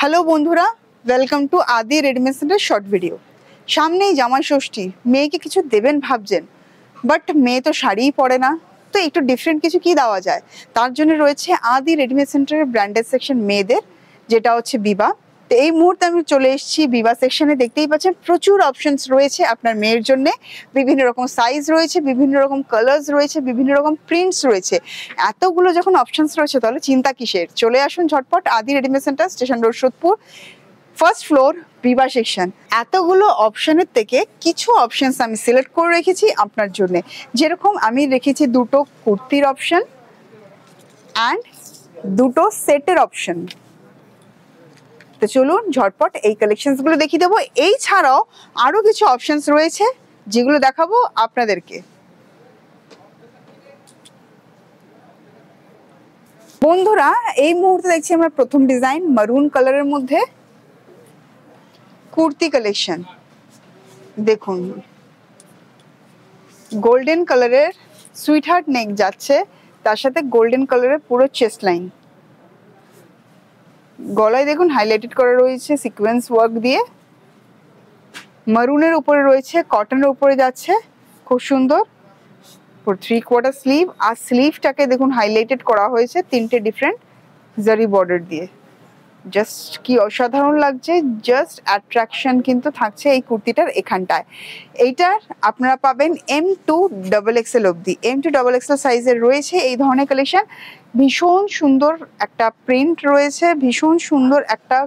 Hello বন্ধুরা। Welcome to Adi readymade centre short video সামনেই জামাই ষষ্ঠী, মেয়েকে কিছু দেবেন ভাবছেন। বাট মেয়ে তো শাড়িই পরে না। তো একটু ডিফারেন্ট কিছু কি দেওয়া যায়? তার জন্য রয়েছে আদি রেডিমেড সেন্টারের ব্র্যান্ডেড সেকশন মেয়েদের, যেটা হচ্ছে বিবা তো এই মুহূর্তে আমি চলে এসেছি বিবা সেকশনে দেখতেই পাচ্ছেন, প্রচুর অপশনস রয়েছে আপনার মেয়ের জন্য। বিভিন্ন রকম সাইজ রয়েছে, বিভিন্ন রকম কালার্স রয়েছে, বিভিন্ন রকম প্রিন্টস রয়েছে। এতগুলো যখন অপশনস রয়েছে, তাহলে চিন্তা কিসের? চলে আসুন ঝটপট, Adi readymade centre station road Sodepur first floor Biba section এতগুলো অপশনের থেকে কিছু অপশনস আমি সিলেক্ট করে রেখেছি আপনার জন্য। যেরকম আমি রেখেছি দুটো কুর্তির অপশন অ্যান্ড দুটো সেটের অপশন তো চলুন, ঝটপট এই কালেকশনসগুলো দেখিয়ে দেবো। এই ছাড়াও আরও কিছু অপশনস রয়েছে, যেগুলো দেখাবো আপনাদেরকে। বন্ধুরা, এই মুহূর্তে দেখছি আমরা প্রথম ডিজাইন মারুন কালারের মধ্যে কুর্তি কালেকশন দেখুন গোল্ডেন কালারের সুইট হার্ট নেক যাচ্ছে, তার সাথে গোল্ডেন কালারের পুরো চেস্ট লাইন গলায় দেখুন হাইলাইটেড করা রয়েছে সিকোয়েন্স ওয়ার্ক দিয়ে। মারুনের উপরে রয়েছে কটনের উপরে যাচ্ছে, খুব সুন্দর। থ্রি কোয়ার্টার স্লিভ আর স্লিভটাকে দেখুন হাইলাইটেড করা হয়েছে, তিনটে ডিফারেন্ট জারি বর্ডার দিয়ে। জাস্ট কি অসাধারণ লাগছে জাস্ট অ্যাট্রাকশন কিন্তু থাকছে এই কুর্তিটার এখানটায়। এইটার আপনারা পাবেন এম টু ডাবল এক্সেল অবধি। এম টু ডাবল এক্সেল সাইজের রয়েছে এই ধরনের কালেকশন ভীষণ সুন্দর একটা প্রিন্ট রয়েছে, ভীষণ সুন্দর একটা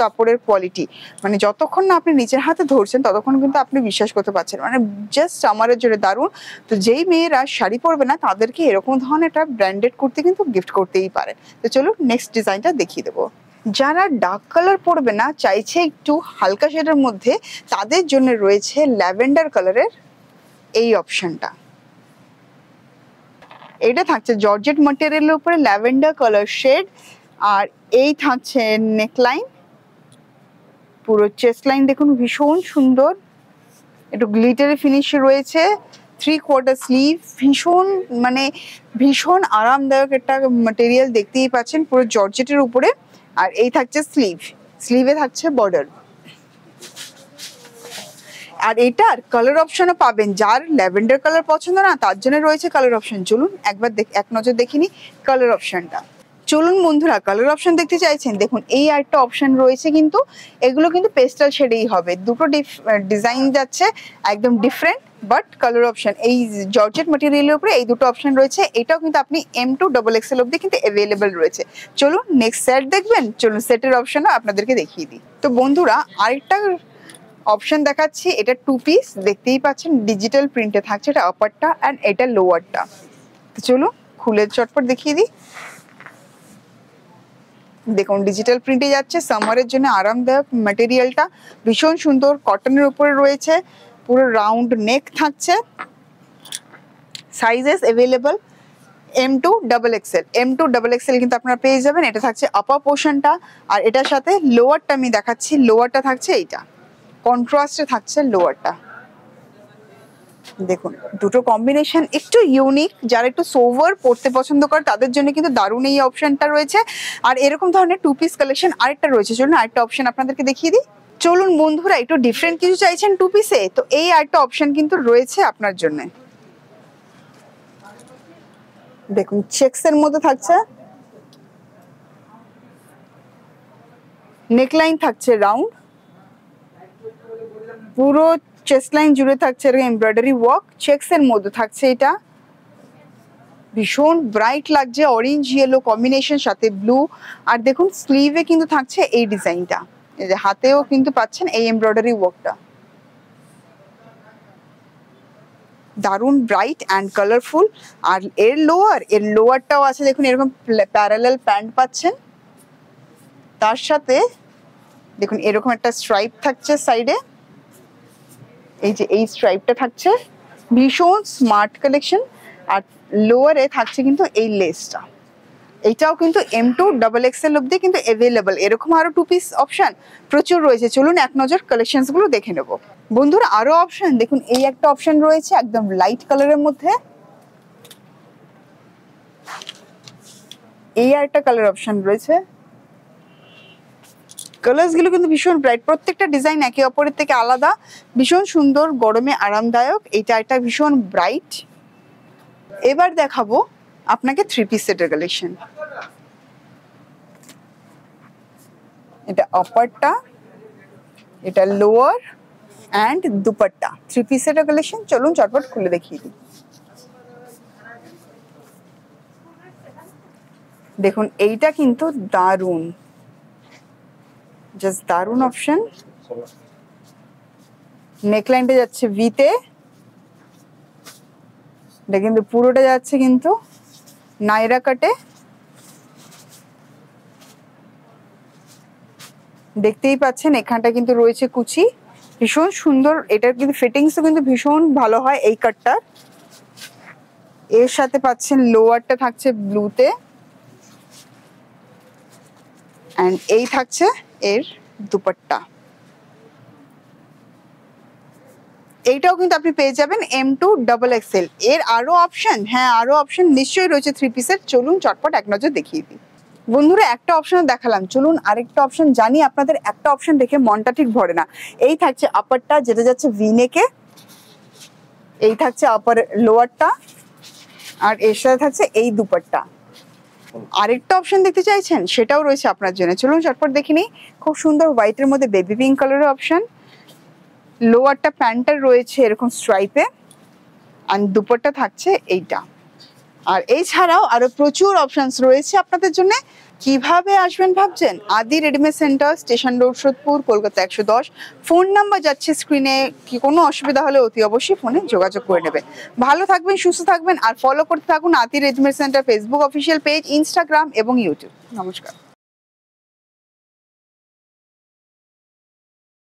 কাপড়ের কোয়ালিটি মানে যতক্ষণ না আপনি নিজের হাতে ধরছেন, ততক্ষণ কিন্তু আপনি বিশ্বাস করতে পারছেন মানে জাস্ট আমারের জন্য দারুণ। তো যেই মেয়েরা শাড়ি পরবে না, তাদেরকে এরকম ধরনের একটা ব্র্যান্ডেড কুর্তি কিন্তু গিফট করতেই পারে। তো চলো নেক্সট ডিজাইনটা দেখিয়ে দেবো। যারা ডার্ক কালার পরবে না, চাইছে একটু হালকা শেডের মধ্যে, তাদের জন্য রয়েছে ল্যাভেন্ডার কালারের এই অপশনটা এটা থাকছে জর্জেট ম্যাটেরিয়ালের উপরে ল্যাভেন্ডার কালার শেড আর এই থাকছে নেকলাইন পুরো চেস্ট লাইন দেখুন, ভীষণ সুন্দর। একটু গ্লিটারি ফিনিশ রয়েছে। থ্রি কোয়ার্টার স্লিভ ভীষণ মানে ভীষণ আরামদায়ক একটা ম্যাটেরিয়াল দেখতেই পাচ্ছেন পুরো জর্জেটের উপরে। আর এই থাকছে স্লিভ স্লিভে থাকছে বর্ডার আর এটার কালার অপশনও পাবেন। যার ল্যাভেন্ডার কালার পছন্দ না, তার জন্য রয়েছে কালার অপশন চলুন একবার এক নজর দেখিনি কালার অপশনটা চলুন বন্ধুরা কালার অপশন দেখতে চাইছেন? দেখুন, এই আরেকটা অপশন রয়েছে কিন্তু, এগুলো কিন্তু পেস্টাল শেডেই হবে। দুটো ডিজাইন যাচ্ছে, একদম ডিফারেন্ট বাট কালার অপশন এই জর্জেট মেটেরিয়ালের উপরে এই দুটো অপশন রয়েছে। এটাও কিন্তু আপনি এম টু ডবল এক্সেল অব্দি কিন্তু অ্যাভেলেবেল রয়েছে। চলুন নেক্সট সেট দেখবেন। চলুন সেটের অপশনও আপনাদেরকে দেখিয়ে দিই। তো বন্ধুরা, আরেকটা অপশন দেখাচ্ছি। এটা টু পিস দেখতেই পাচ্ছেন ডিজিটাল প্রিন্টে থাকছে। এটা আপারটা অ্যান্ড এটা লোয়ারটা তো চলুন, খুলে চটপট দেখিয়ে দিই। দেখুন ডিজিটাল প্রিন্টে যাচ্ছে। সামারের জন্য আরামদায়ক ম্যাটেরিয়ালটা ভীষণ সুন্দর কটনের উপরে রয়েছে। পুরো রাউন্ড নেক থাকছে। Sizes available M to double XL M to double XL কিন্তু আপনারা পেয়ে যাবেন। এটা থাকছে আপার পোর্শনটা আর এটার সাথে লোয়ারটা আমি দেখাচ্ছি। লোয়ারটা থাকছে এইটা। কন্ট্রাস্টে থাকছে লোয়ারটা দেখুন, দুটো কম্বিনেশন একটু ইউনিক যারা একটু সোভার পড়তে পছন্দ করে, তাদের জন্য কিন্তু দারুণ এই অপশনটা রয়েছে। আর এরকম ধরনের টু পিস কালেকশন আরেকটা রয়েছে। চলুন আরেকটা অপশন আপনাদেরকে দেখিয়ে দিই। চলুন বন্ধুরা, একটু ডিফারেন্ট কিছু চাইছেন টু পিসে তো এই আরেকটা অপশন কিন্তু রয়েছে আপনার জন্য। দেখুন চেক্স এর মধ্যে থাকছে। নেকলাইন থাকছে রাউন্ড পুরো চেস্ট লাইন জুড়ে থাকছে এরকম এমব্রয়ডারি ওয়ার্ক চেক্স এর মধ্যে থাকছে এটা। ভীষণ ব্রাইট লাগছে অরেঞ্জ ইয়েলো কম্বিনেশন সাথে ব্লু আর দেখুন স্লিভে কিন্তু থাকছে এই ডিজাইনটা যে হাতেও কিন্তু পাচ্ছেন এই এমব্রয়ডারি ওয়ার্কটা দারুণ ব্রাইট অ্যান্ড কালারফুল আর এর লোয়ার এর লোয়ারটাও আছে, দেখুন এরকম প্যারালাল প্যান্ট পাচ্ছেন। তার সাথে, দেখুন এরকম একটা স্ট্রাইপ থাকছে সাইডে এই যে এই স্ট্রাইপটা থাকছে। ভীষণ স্মার্ট কালেকশন আর লোয়ারে থাকছে কিন্তু এই লেসটা এইটাও কিন্তু এম টু ডাবল এক্সেল অব্দি কিন্তু অ্যাভেলেবল এরকম আরও টু পিস অপশন প্রচুর রয়েছে। চলুন এক নজর কালেকশনসগুলো দেখে নেব। বন্ধুরা, আরও অপশন দেখুন, এই একটা অপশন রয়েছে একদম লাইট কালারের মধ্যে। এই আর একটা কালার অপশন রয়েছে। কালার্সগুলো কিন্তু ভীষণ ব্রাইট প্রত্যেকটা ডিজাইন একে অপরের থেকে আলাদা। ভীষণ সুন্দর, গরমে আরামদায়ক। এটা একটা ভীষণ ব্রাইট এবার দেখাবো আপনাকে থ্রি পিস সেটের কালেকশন এটা আপারটা এটা lower and dupatta. Three piece সেটের কালেকশন চলুন চটপট খুলে দেখিয়ে দিই। দেখুন, এইটা কিন্তু দারুণ। জাস্ট দারুণ অপশন নেকলাইনটা যাচ্ছে ভিতে এটা কিন্তু পুরোটা যাচ্ছে কিন্তু নাইরা কাটে দেখতেই পাচ্ছেন, এখানটা কিন্তু রয়েছে কুচি। ভীষণ সুন্দর, এটার কিন্তু ফিটিংসও কিন্তু ভীষণ ভালো হয় এই কাটটার এর সাথে পাচ্ছেন লোয়ারটা থাকছে ব্লুতে অ্যান্ড এই থাকছে এর দুপাট্টা। এইটাও কিন্তু আপনি পেয়ে যাবেন এম টু ডাবল এক্সেল এর আরও অপশন হ্যাঁ আরও অপশন নিশ্চয়ই রয়েছে থ্রি পিসের চলুন চটপট এক নজর দেখিয়ে দিই। বন্ধুরা, একটা অপশন দেখালাম। চলুন আরেকটা অপশন জানি, আপনাদের একটা অপশন দেখে মনটা ঠিক ভরে না। এই থাকছে আপারটা যেটা যাচ্ছে ভিনেকে এই থাকছে আপার লোয়ারটা আর এর সাথে থাকছে এই দুপারটা আরেকটা অপশন দেখতে চাইছেন, সেটাও রয়েছে আপনার জন্য। চলুন চটপট দেখে নিই। খুব সুন্দর হোয়াইটের মধ্যে বেবি পিঙ্ক কালারের অপশন লোয়ারটা প্যান্টার রয়েছে এরকম স্ট্রাইপে আর দুপাট্টা থাকছে এইটা। আর এছাড়াও আরও প্রচুর অপশনস রয়েছে আপনাদের জন্য। কীভাবে আসবেন ভাবছেন? Adi readymade centre station road Sodepur, Kolkata একশো দশ। ফোন নাম্বার যাচ্ছে স্ক্রিনে কি কোনো অসুবিধা হলে অতি অবশ্যই ফোনে যোগাযোগ করে নেবে। ভালো থাকবেন, সুস্থ থাকবেন, আর ফলো করতে থাকুন Adi readymade centre Facebook official page Instagram এবং ইউটিউব নমস্কার।